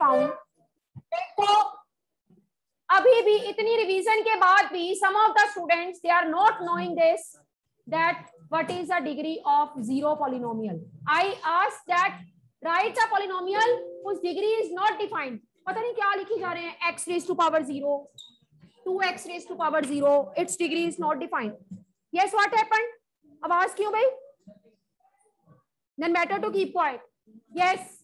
found अभी भी इतनी रिवीजन के बाद भी some of the students they are not knowing this that what is the degree of zero polynomial I ask that write a polynomial whose degree is not defined पता नहीं क्या लिखी जा रहे हैं? X raise to power 0 2x raise to power 0 its degree is not defined yes what happened आवाज़ क्यों भाई? Then better to keep quiet yes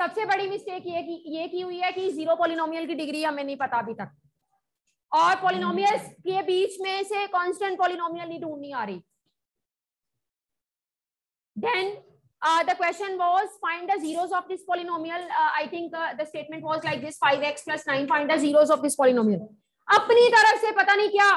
सबसे बड़ी मिस्टेक ये की ये की हुई है कि ज़ीरो पोलिनोमियल की डिग्री हमें नहीं पता अभी तक। और पोलिनोमियल्स के बीच में से कांस्टेंट पोलिनोमियल नहीं ढूंढनी आ रही। Then uh, the question was find the zeros of this polynomial. Uh, i think uh, the statement was like this 5x plus 9 find the zeros of this polynomial. अपनी तरफ़ से पता नहीं क्या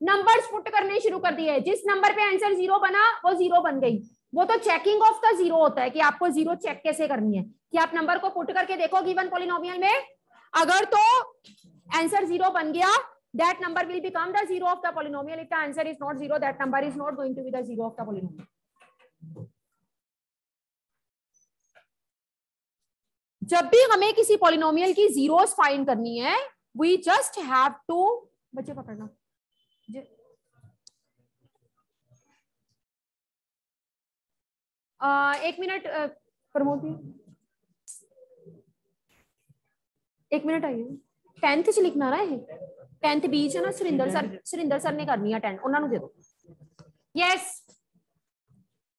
नंबर्स पुट करने शुरू कर दिए। जिस नंबर पे आंसर ज़ीरो बना वो ज़ीरो बन गई। वो तो चेकिंग ऑफ़ द ज़ीरो होता है कि आपको ज़ीरो चेक कैसे करनी है? कि आप नंबर को पुट करके देखो गिवन पोलिनोमियल में। अगर तो आंसर ज़ीरो बन गया that number will become the zero of the polynomial if the answer is not zero that number is not going to be the zero of the polynomial जब भी हमें किसी पोलिनोम की जीरोस फाइंड करनी है we just have to बच्चे पकड़ना। एक मिनट प्रमोद एक मिनट आइए। टेंथ च लिखना ना है टेंथ बी च ना सुरिंदर सर सुरिंदर सर ने करनी है टेंथ उन्होंने दे दो। यस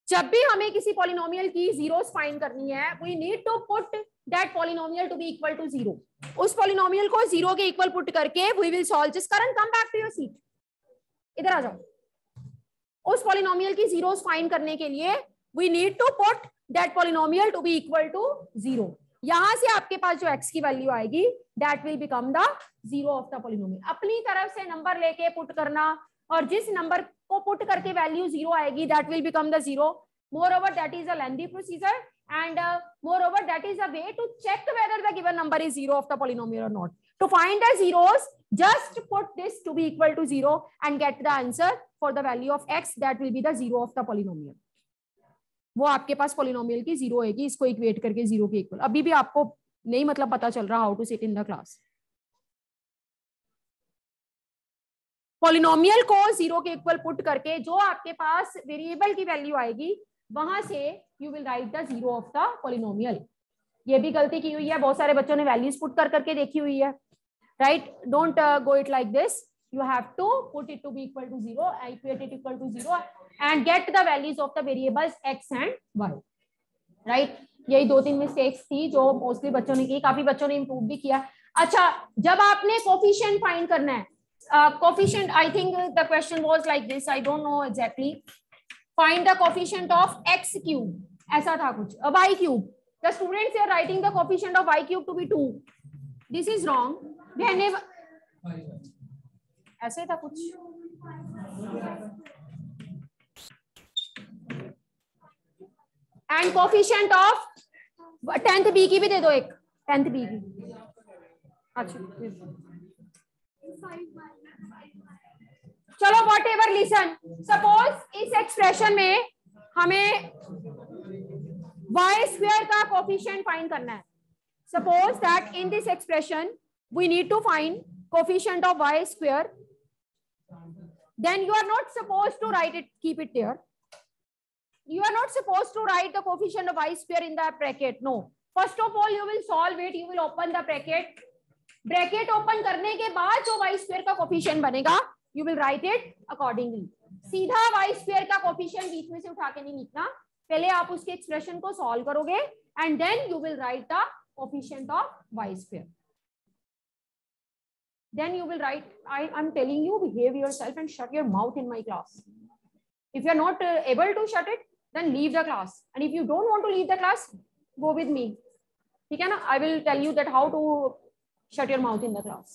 जब भी हमें किसी पॉलिनोमियल की जीरोस फाइंड करनी है we need to put that polynomial to be equal to zero उस पॉलिनोमियल को ज़ीरो के इक्वल पुट करके वी विल सॉल्व जिस कारण come back to your seat इधर आ जाओ। उस पॉलिनोमियल की जीरोस फाइंड करने के लिए we need to put that polynomial to be equal to zero यहाँ से आपके पास जो x की वैल्यू आएगी that will become the zero of the polynomial अपनी तरफ़ से नंबर लेके पुट करना और जिस नंबर को पुट करके वैल्यू ज़ीरो आएगी that will become the zero moreover that is and the procedure and moreover that is a way to check whether the given number is zero of the polynomial or not to find the zeros just put this to be equal to 0 and get the answer for the value of x, that will be the zero of the polynomial. वो आपके पास polynomial की zero होगी इसको equate करके zero के equal अभी भी आपको नहीं मतलब पता चल रहा how to sit in the class polynomial को ज़ीरो के इक्वल पुट करके जो आपके पास वेरिएबल की वैल्यू आएगी, वहाँ से you will write the zero of the polynomial ये भी गलती की हुई है, बहुत सारे बच्चों ने वैल्यूज़ पुट कर करके देखी हुई है. Right don't go it like this you have to put it to be equal to zero equate it equal to zero and get the values of the variables x and y right यही दो तीन mistakes थी जो mostly बच्चों ने की काफ़ी बच्चों ने इम्प्रूव भी किया अच्छा जब आपने कोफिशिएंट फाइंड करना है coefficient I think the question was like this I don't know exactly find the coefficient of x cube ऐसा था कुछ अब y cube the students are writing the coefficient of y cube to be 2 this is wrong whenever ऐसे था कुछ। And coefficient of tenth B की भी दे दो एक। टेंथ बी की। अच्छा चलो वॉट एवर लिसन सपोज़ इस एक्सप्रेशन में हमें वाई स्क्वेयर का कोफिशिएंट फाइंड करना है। Suppose that in this expression we need to find coefficient of y square then you are not supposed to write it keep it there you are not supposed to write the coefficient of y square in the bracket no first of all you will solve it you will open the bracket bracket open करने के बाद जो y square का coefficient बनेगा you will write it accordingly सीधा y square का coefficient बीच में से उठा के नहीं लिखना पहले आप उसके एक्सप्रेशन को सॉल्व करोगे and then you will write the coefficient of y square then you will write I, i'm telling you behave yourself and shut your mouth in my class if you're not uh, able to shut it then leave the class and if you don't want to leave the class go with me ठीक है ना i will tell you that how to shut your mouth in the class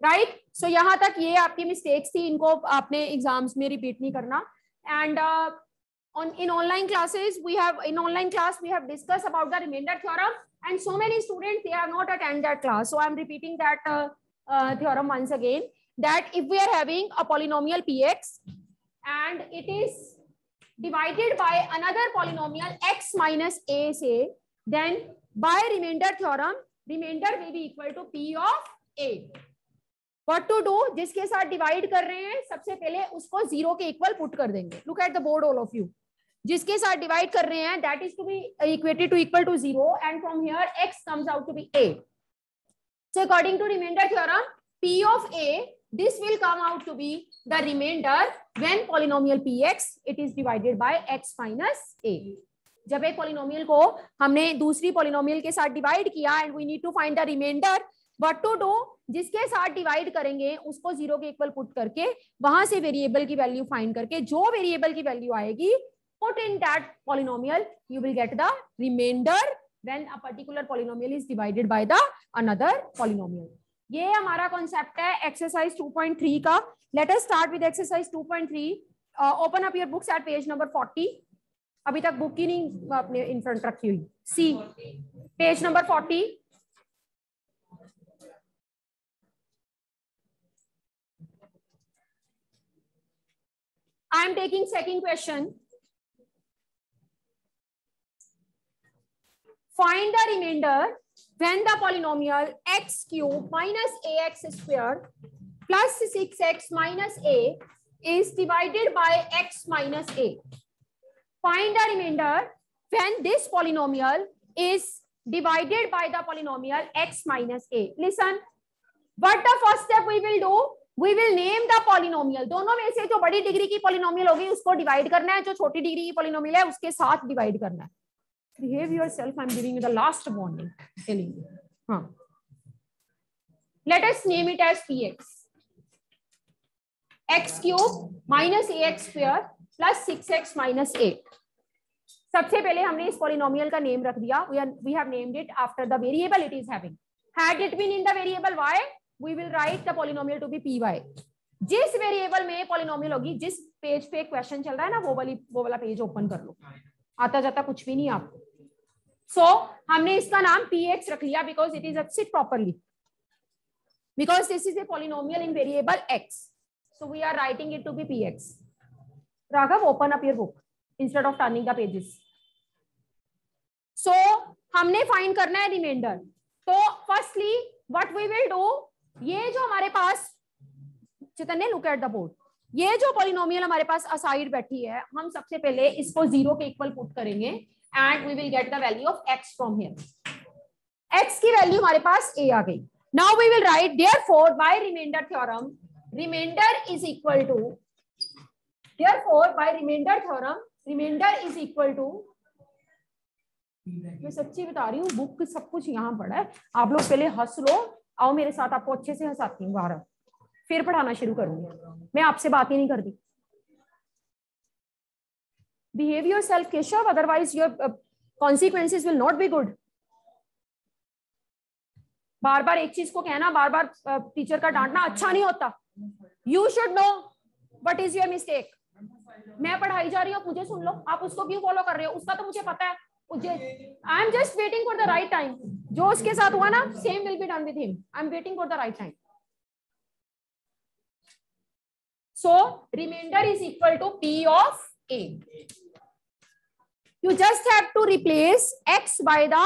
right so यहाँ तक ये आपकी mistakes थी इनको आपने exams में repeat नहीं करना uh, on in online classes we have in online class we have discussed about the remainder theorem and so many students they have not attended that class so i'm repeating that uh, uh, theorem once again that if we are having a polynomial px and it is divided by another polynomial x minus a say then by remainder theorem remainder will be equal to p of a what to do जिसके साथ divide कर रहे हैं सबसे पहले उसको zero के equal put कर देंगे look at the board all of you जिसके साथ डिवाइड कर रहे हैं that is to be equated to equal to zero and from here x comes out to be a so according to remainder theorem, p of a, this will come out to be the remainder when polynomial px it is divided by x minus a. जब एक polynomial को हमने दूसरी polynomial के साथ divide किया and we need to find the remainder what to do जिसके साथ डिवाइड करेंगे, उसको ज़ीरो के इक्वल पुट करके, वहाँ से वेरिएबल की वैल्यू फाइंड करके, जो वेरिएबल की वैल्यू आएगी put in that polynomial you will get the remainder when a particular polynomial is divided by the another polynomial ये हमारा कॉन्सेप्ट है एक्सरसाइज 2.3 का let us start with exercise 2.3 open up your books at page number 40 अभी तक book ही नहीं अपने इन front रखी हुई सी page number 40 I am taking second question. Find the remainder when the polynomial x cube minus ax square plus 6x minus a is divided by x minus a. Find the remainder when this polynomial is divided by the polynomial x minus a. Listen, what the first step we will do? We will name the polynomial दोनों में से जो बड़ी degree की polynomial होगी उसको divide करना है जो छोटी डिग्री की पॉलिनोमियल है उसके साथ डिवाइड करना है behave yourself, i'm giving you the last warning. Telling you. Huh. let us name it as px x. Cube minus ax square plus 6x minus 8 सबसे पहले हमने इस पॉलिनोमियल का नेम रख दिया. We have named it after the variable it is having had it been in the variable y we will write the polynomial to be y जिस variable में polynomial होगी, जिस पेज पे क्वेश्चन चल रहा है ना, वो वाली, वो वाला पेज ओपन कर लो। आता जाता कुछ भी नहीं आपको सो so, हमने इसका नाम पी एक्स रख लिया because it is sit properly because this is a polynomial in variable x we are writing it to be p x Raghav open up your book instead of turning the pages so हमने find करना है remainder तो firstly what we will do ये जो हमारे पास Chaitanya look at the board ये जो polynomial हमारे पास असाइड बैठी है हम सबसे पहले इसको ज़ीरो के इक्वल पुट करेंगे। And we will get the value of x from here x की वैल्यू हमारे पास ए आ गई. Will write therefore by remainder theorem remainder is equal to therefore by remainder theorem remainder is equal to मैं सच्ची बता रही हूँ बुक सब कुछ यहाँ पड़ा है। आप लोग पहले हंस लो। आओ मेरे साथ, आपको अच्छे से हंसाती हूँ, बाहर। फिर पढ़ाना शुरू करूँगी। मैं आपसे बात ही नहीं करती। behave yourself keshav otherwise your uh, consequences will not be good. बार बार एक चीज़ को कहना बार बार टीचर का डांटना अच्छा नहीं होता। You should know what is your mistake मैं पढ़ाई जा रही हूँ मुझे सुन लो। आप उसको क्यों फॉलो कर रहे हो? उसका तो मुझे पता है। I am just waiting for the right time जो उसके साथ हुआ ना same will be done with him I am waiting for the right time so remainder is equal to P of a you just have to replace x by the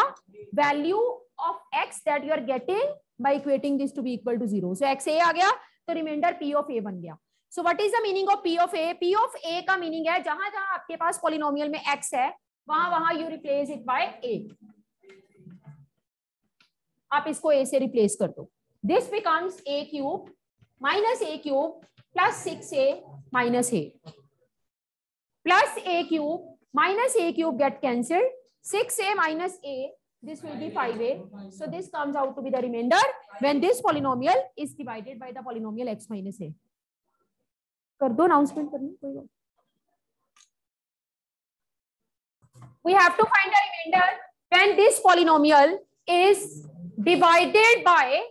value of x that you are getting by equating this to be equal to 0 so x a aa gaya to remainder p of a ban gaya so what is the meaning of p of a p of a ka meaning hai jahan jahan aapke paas polynomial mein x hai wahan wahan you replace it by a aap isko a se replace kar do this becomes a cube minus a cube plus 6a minus a plus a cube minus a cube get cancelled 6a minus a this will be 5a so this comes out to be the remainder when this polynomial is divided by the polynomial x minus a कर दो announcement करनी कोई बात we have to find the remainder when this polynomial is divided by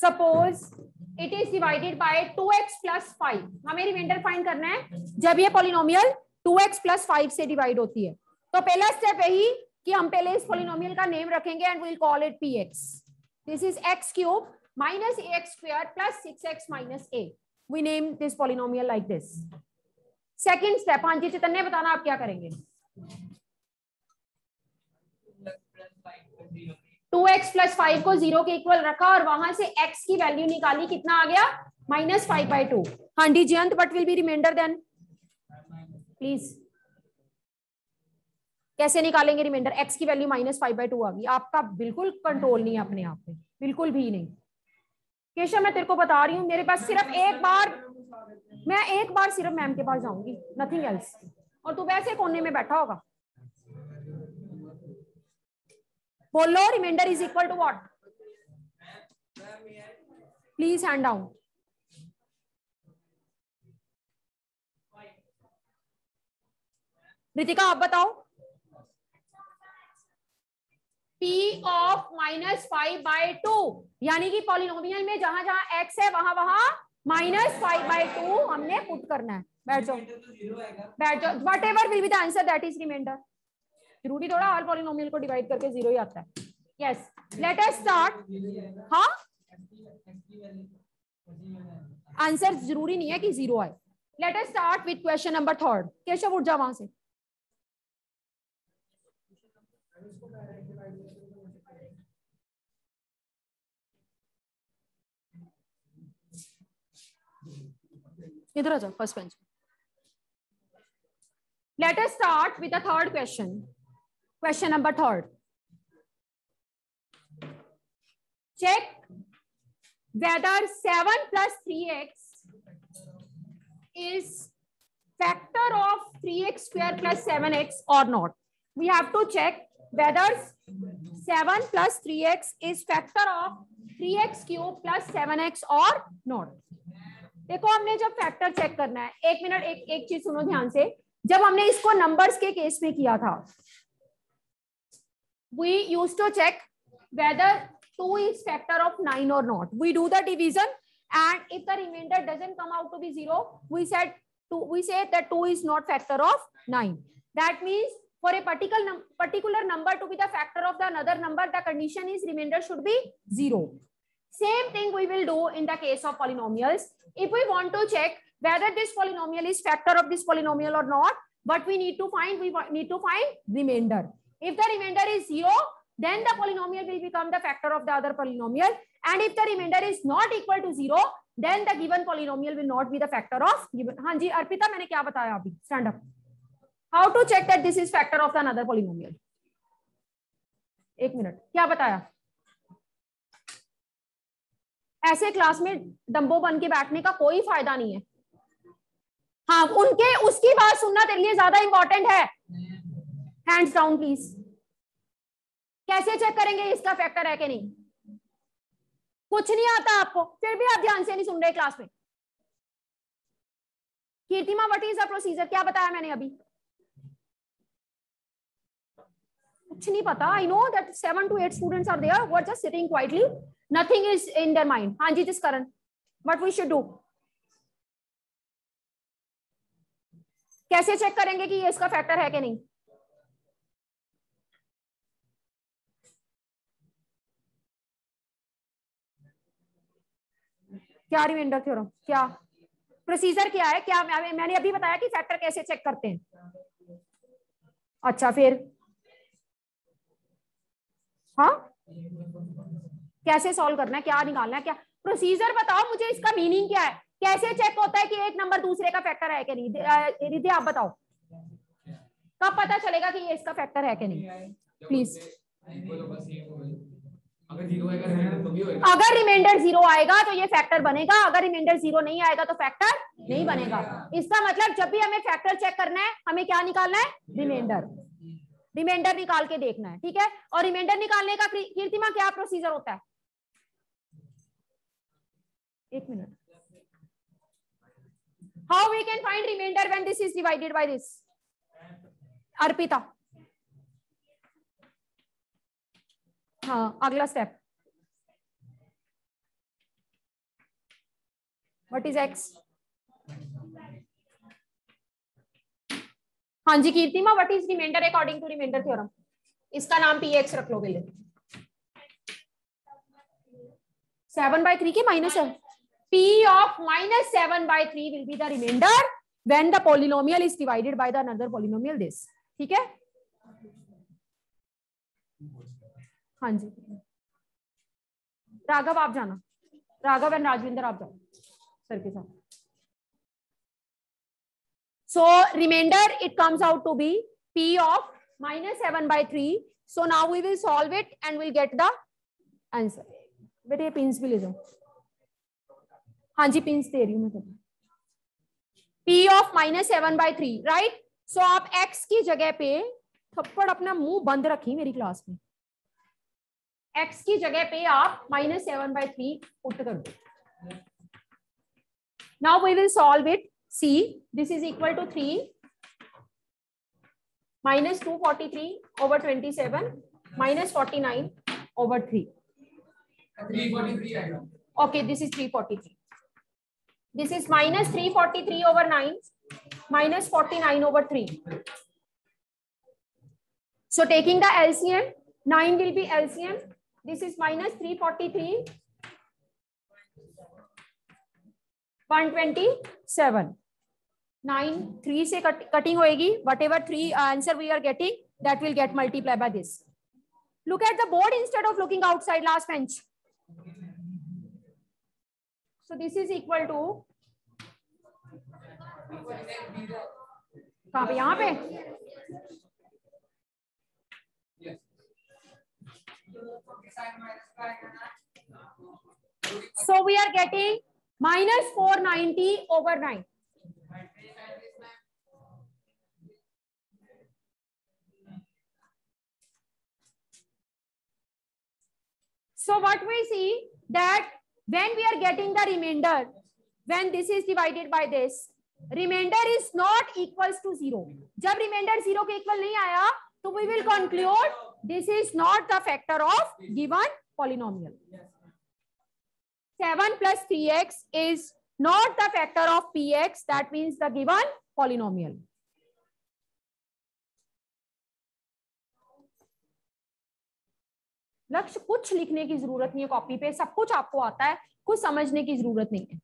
suppose it is divided by 2x plus 5 हमें remainder find करना है। जब ये पॉलिनोमियल 2x plus 5 से डिवाइड होती है। तो पहला स्टेप यही कि हम पहले इस पॉलिनोमियल का नेम रखेंगे and will call it px this is x cube minus ax square plus 6x minus a. We name this polynomial like this. Second step हाँ जी चैतन्य बताना आप क्या करेंगे? टू एक्स प्लस फाइव को ज़ीरो के इक्वल रखा और वहाँ से एक्स की वैल्यू निकाली, कितना आ गया? माइनस फाइव बाई टू हाँ D Jayant but will be remainder then please कैसे निकालेंगे रिमाइंडर एक्स की value minus five by two आ गई। आपका बिल्कुल कंट्रोल नहीं है अपने आप पे बिल्कुल भी नहीं। केशव, मैं तेरे को बता रही हूँ, मेरे पास सिर्फ़ एक बार, मैं एक बार सिर्फ़ मैम के पास जाऊँगी नथिंग एल्स और तू वैसे कोने में बैठा होगा। बोलो remainder is equal to what please hand down Ritika आप बताओ। P of minus five by two यानी कि पॉलिनोमियल में जहाँ जहाँ x है वहाँ वहाँ माइनस फाइव बाई टू हमने पुट करना है। बैठ जाओ। बैठ जाओ। Whatever will be the answer that is remainder ज़रूरी थोड़ा ऑल पॉलिनोमियल को डिवाइड करके ज़ीरो ही आता है। यस लेट अस स्टार्ट हाँ? आंसर ज़रूरी नहीं है कि ज़ीरो आए। Let us start with question number third Keshav उठ जा वहाँ से। इधर आ जाओ first bench let us start with the third question. Question number third check whether 7 plus 3x is factor of 3x square plus 7x or not we have to check whether 7 plus 3x is factor of 3x cube plus 7x or not देखो हमने जब factor check करना है एक minute एक एक चीज़ सुनो ध्यान से जब हमने इसको नंबर्स के केस में किया था we used to check whether 2 is factor of 9 or not. We do the division and if the remainder doesn't come out to be 0 we said two, we say that 2 is not factor of 9 that means for a particular num particular number to be the factor of the another number the condition is remainder should be 0 same thing we will do in the case of polynomials. If we want to check whether this polynomial is factor of this polynomial or not what we need to find we need to find remainder if the remainder is zero then the polynomial will become the factor of the other polynomial and if the remainder is not equal to zero then the given polynomial will not be the factor of given हाँ जी अर्पिता मैंने क्या बताया अभी stand up how to check that this is factor of the another polynomial एक minute क्या बताया ऐसे class में डंबो बन के बैठने का कोई फ़ायदा नहीं है हाँ उनके उसकी बात सुनना तेरे लिए ज़्यादा इंपॉर्टेंट है हैंड्स डाउन प्लीज़ कैसे चेक करेंगे, इसका फैक्टर है कि नहीं? कुछ नहीं आता आपको, फिर भी आप ध्यान से नहीं सुन रहे क्लास में। Kirtima what is the procedure क्या बताया मैंने अभी? कुछ नहीं पता। I know that seven to eight students are there वो are just sitting quietly nothing is in their mind हाँ जी, जिस Karan. What we should do कैसे चेक करेंगे कि ये इसका फैक्टर है कि नहीं? क्या रिमाइंडर थ्योरम क्या? प्रोसीजर क्या है? क्या मैंने अभी बताया कि फैक्टर कैसे चेक करते हैं। अच्छा फिर? हाँ? कैसे सॉल्व करना है? क्या निकालना है? क्या प्रोसीजर बताओ मुझे इसका मीनिंग क्या है? कैसे चेक होता है कि एक नंबर दूसरे का फैक्टर है कि नहीं? रिधि आप बताओ। कब पता चलेगा कि ये इसका फैक्टर है कि नहीं? प्लीज़ अगर रिमाइंडर ज़ीरो आएगा तो ये फैक्टर बनेगा। अगर रिमाइंडर ज़ीरो नहीं आएगा तो फैक्टर नहीं बनेगा। इसका मतलब जब भी हमें फैक्टर चेक करना है हमें क्या निकालना है? रिमाइंडर रिमाइंडर निकाल के देखना है ठीक है? और रिमाइंडर निकालने का कीर्तिमा क्या प्रोसीजर होता है? एक minute. How we can find remainder when this is divided by this Arpita. हाँ अगला स्टेप व्हाट इज़ एक्स हाँ जी Kirtima what is remainder according to remainder theorem इसका नाम पी एक्स रख लो पहले। सेवन बाई थ्री के माइनस है। P of minus seven by three will be the remainder when the polynomial is divided by the another polynomial this ठीक है? हाँ जी। राघव, आप जाना। राघव एंड राजविंदर, आप जाओ सर के साथ। So, remainder, it comes out to be p of minus 7 by 3 so, now we will solve it and we'll get the answer. बेटे पिंस भी ले जाओ। हाँ जी पिंस दे रही हूँ मैं तो p of minus seven by three right so आप x की जगह पे थप्पड़ अपना मुँह बंद रखी मेरी क्लास में। x की जगह पे आप minus seven by three put कर दो। Now we will solve it see this is equal to three minus two forty three over twenty seven minus forty nine over three okay this is three forty three this is minus three forty three over nine minus forty nine over three so taking the lcm 9 will be lcm 3 this is minus 343 127 9 3 से cutting होएगी ever three answer we are getting that will get multiply by this look at the board instead of looking outside last bench so this is equal to कहाँ पे यहाँ पे so we are getting minus 490 over 9 So what we see that when we are getting the remainder, when this is divided by this, remainder is not equals to zero. जब remainder zero के equal नहीं आया, तो we will conclude this is not the factor of given polynomial. 7 plus 3x is not the factor of px, that means the given polynomial. लक्ष्य कुछ लिखने की ज़रूरत नहीं है कॉपी पे सब कुछ आपको आता है कुछ समझने की ज़रूरत नहीं है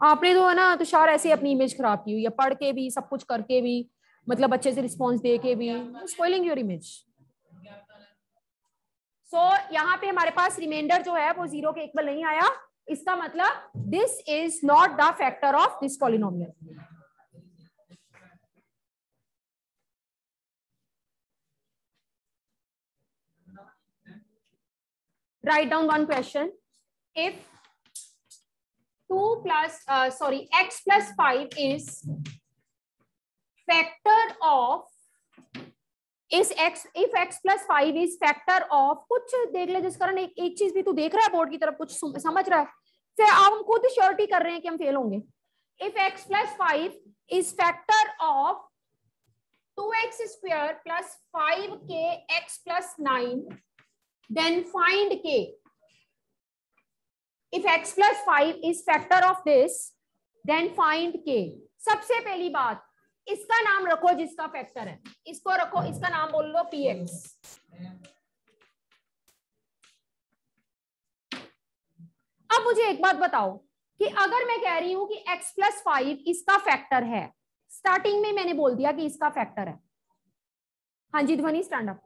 आपने तो है ना, तुषार ऐसे अपनी इमेज खराब की हुई है। पढ़ के भी, सब कुछ करके भी मतलब अच्छे से रिस्पॉन्स दे के भी स्पॉइलिंग योर इमेज सो यहाँ पे हमारे पास रिमाइंडर जो है, वो ज़ीरो के इक्वल नहीं आया। इसका मतलब this is not the factor of this polynomial write down one question. If 2 plus uh, sorry x plus 5 is factor of is x if x plus 5 is factor of कुछ देख ले जिस कारण एक, एक चीज़ भी तू देख रहा है बोर्ड की तरफ़ कुछ समझ रहा है। फिर आप हम खुद श्योरिटी कर रहे हैं कि हम फेल होंगे। If x plus five is factor of two x square plus five k x plus nine then find k if x plus five is factor of this then find k सबसे पहली बात, इसका नाम रखो जिसका factor है। इसको रखो, इसका नाम बोल लो पी एक्स अब मुझे एक बात बताओ कि अगर मैं कह रही हूँ कि x प्लस फाइव इसका फैक्टर है स्टार्टिंग में मैंने बोल दिया कि इसका फैक्टर है। हाँ जी Dhwani stand up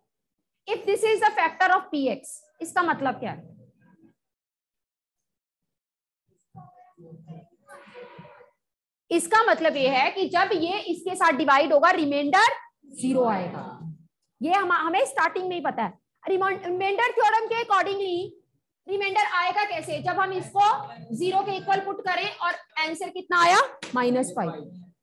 if this is the factor of P x इसका मतलब क्या है? इसका मतलब ये है कि जब ये इसके साथ डिवाइड होगा रिमाइंडर ज़ीरो आएगा। ये हम, हमें स्टार्टिंग में ही पता है। रिमाइंडर थ्योरम के अकॉर्डिंगली रिमाइंडर आएगा कैसे? जब हम इसको ज़ीरो के इक्वल पुट करें और आंसर कितना आया? माइनस फाइव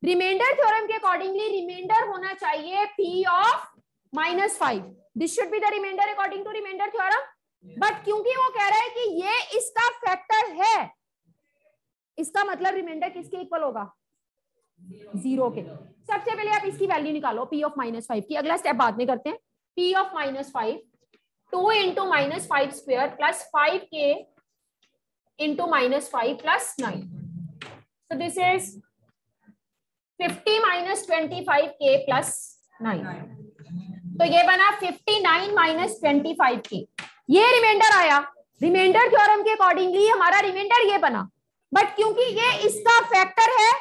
रिमाइंडर थ्योरम के अकॉर्डिंगली रिमाइंडर होना चाहिए P of minus five this should be the remainder according to remainder theorem but क्योंकि वो कह रहा है कि ये इसका फैक्टर है इसका मतलब रिमाइंडर किसके इक्वल होगा? ज़ीरो के। सबसे पहले आप इसकी वैल्यू निकालो पी ऑफ़ माइनस फाइव की। अगला स्टेप बाद में करते हैं। P of minus five two into minus five square plus five k into minus five plus nine so this is 50 minus 25k plus 9 तो ये बना 59 nine minus twenty five K ये रिमाइंडर आया। रिमाइंडर थ्योरम के accordingly हमारा remainder ये बना। But क्योंकि ये इसका फैक्टर है,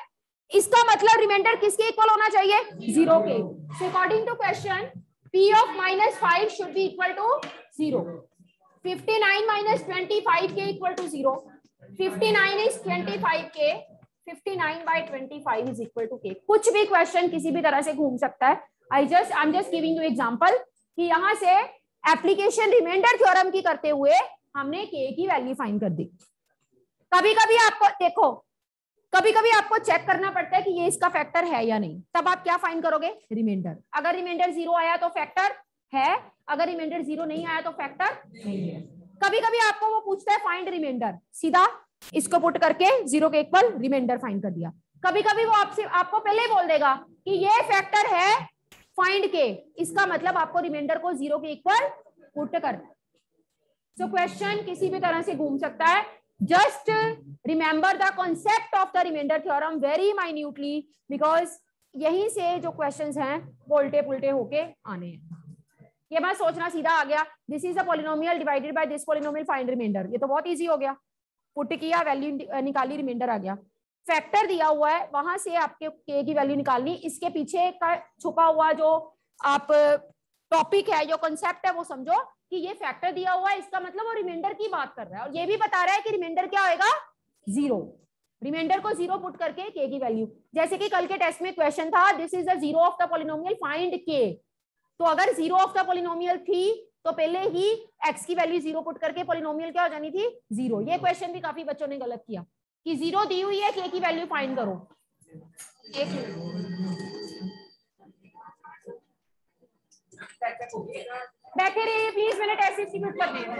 इसका मतलब रिमाइंडर किसके इक्वल होना चाहिए? ज़ीरो के। According to question p of minus 5 should be equal to 0 59 minus 25 k equal to 0 59 is 25 k. 59 by 25 is equal to k. कुछ भी क्वेश्चन किसी भी तरह से घूम सकता है। I just I am just giving you example कि यहाँ से एप्लीकेशन रिमाइंडर थ्योरम की करते हुए हमने के की वैल्यू फाइंड कर दी। कभी कभी आपको, देखो कभी कभी आपको चेक करना पड़ता है कि ये इसका फैक्टर है या नहीं। तब आप क्या फाइन करोगे? रिमाइंडर अगर रिमाइंडर ज़ीरो आया तो फैक्टर है, अगर रिमाइंडर ज़ीरो नहीं आया तो फैक्टर नहीं है। कभी कभी आपको वो पूछता है फाइंड रिमाइंडर सीधा इसको पुट करके ज़ीरो के इक्वल रिमाइंडर फाइंड कर दिया। कभी कभी वो आपसे, आपको पहले ही बोल देगा कि ये फैक्टर है फाइंड के। इसका मतलब आपको रिमाइंडर को ज़ीरो के इक्वल पुट करना सो क्वेश्चन किसी भी तरह से घूम सकता है। Just remember the concept of the remainder theorem very minutely because यहीं से जो क्वेश्चंस हैं वो उल्टे पुलटे होके आने हैं। ये बात सोचना सीधा आ गया। This is a polynomial divided by this polynomial find remainder ये तो बहुत इजी हो गया। पुट किया वैल्यू निकाली रिमाइंडर आ गया। फैक्टर दिया हुआ है, वहाँ से आपके के की वैल्यू निकालनी, इसके पीछे का छुपा हुआ जो आप टॉपिक है, जो कॉन्सेप्ट है, वो समझो कि ये फैक्टर दिया हुआ है, इसका मतलब वो रिमाइंडर की बात कर रहा है। और ये भी बता रहा है कि रिमाइंडर क्या होएगा? ज़ीरो रिमाइंडर को ज़ीरो पुट करके के की वैल्यू जैसे कि कल के टेस्ट में क्वेश्चन था this is the zero of the polynomial find k तो अगर ज़ीरो ऑफ़ द पोलिनोमियल थी तो पहले ही एक्स की वैल्यू ज़ीरो पुट करके पोलिनोमियल क्या हो जानी थी? ज़ीरो ये क्वेश्चन भी काफ़ी बच्चों ने गलत किया कि ज़ीरो दी हुई है के की वैल्यू फाइंड करो। एक बैठे रहिए प्लीज़ मैंने टेस्ट इंस्टीट्यूट कर दिया